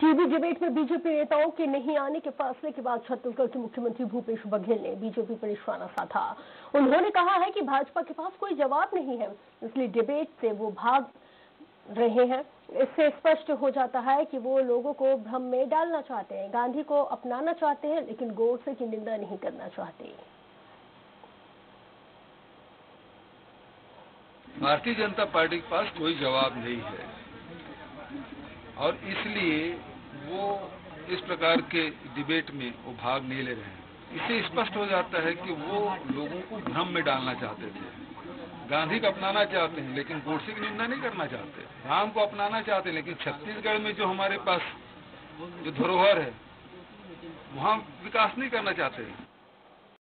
TV debate में BJP नेताओं के नहीं आने के फैसले के बाद छत्तीसगढ़ के मुख्यमंत्री भूपेश बघेल ने बीजेपी पर निशाना साधा। उन्होंने कहा है कि भाजपा के पास कोई जवाब नहीं है, इसलिए डिबेट से वो भाग रहे हैं। इससे स्पष्ट हो जाता है कि वो लोगों को भ्रम में डालना चाहते हैं, गांधी को अपनाना चाहते हैं, लेकिन गोडसे की निंदा नहीं करना चाहते। भारतीय जनता पार्टी के पास कोई जवाब नहीं है। और इसलिए इस प्रकार के डिबेट में वो भाग नहीं ले रहे हैं। इससे स्पष्ट हो जाता है कि वो लोगों को भ्रम में डालना चाहते थे। गांधी को अपनाना चाहते हैं, लेकिन गोडसे की निंदा नहीं करना चाहते। राम को अपनाना चाहते हैं, लेकिन छत्तीसगढ़ में जो हमारे पास जो धरोहर है, वहाँ विकास नहीं करना चाहते।